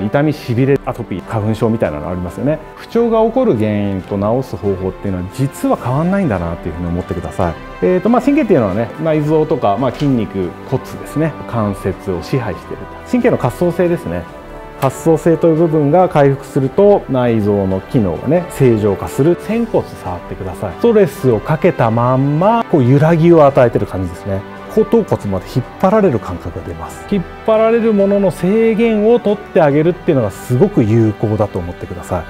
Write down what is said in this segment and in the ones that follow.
痛みしびれアトピー花粉症みたいなのありますよね。不調が起こる原因と治す方法っていうのは実は変わんないんだなっていうふうに思ってください、えーとまあ、神経っていうのはね内臓とか、まあ、筋肉骨ですね。関節を支配している神経の活動性ですね。活動性という部分が回復すると内臓の機能がね正常化する。仙骨触ってください。ストレスをかけたまんまこう揺らぎを与えてる感じですね。後頭骨まで引っ張られる感覚が出ます。引っ張られるものの制限を取ってあげるっていうのがすごく有効だと思ってください。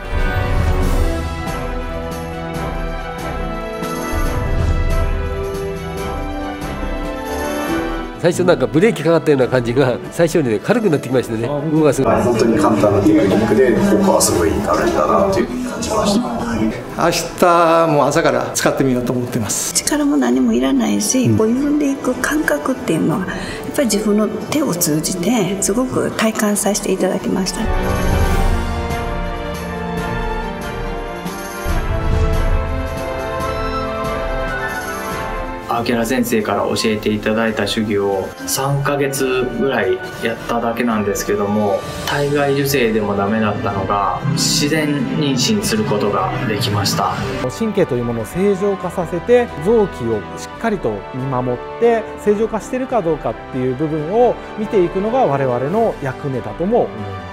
最初なんかブレーキかかったような感じが最初にね軽くなってきましたね。動かす。本当に簡単なテクニックで効果はすごいあるんだなという感じました明日も朝から使ってみようと思ってます力も何もいらないし、こう緩んでいく感覚っていうのはやっぱり自分の手を通じてすごく体感させていただきました。秋原先生から教えていただいた手技を3ヶ月ぐらいやっただけなんですけども体外受精でもダメだったのが自然妊娠することができました。神経というものを正常化させて臓器をしっかりと見守って正常化してるかどうかっていう部分を見ていくのが我々の役目だとも思います